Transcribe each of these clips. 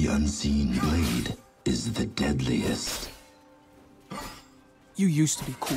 The unseen blade is the deadliest. You used to be cool.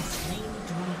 slain dragon.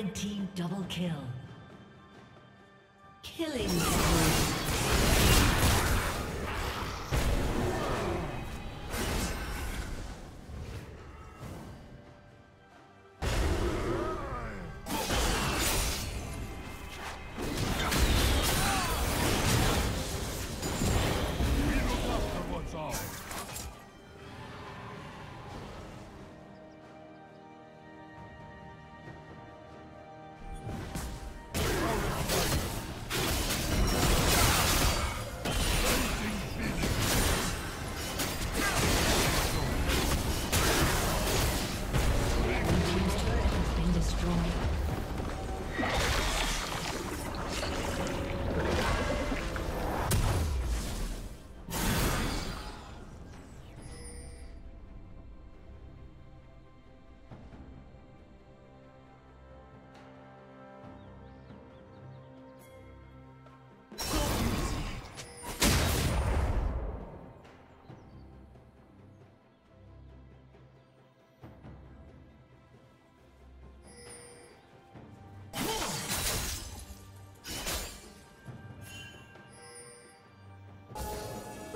Red team double kill. Killing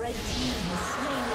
Red team has slain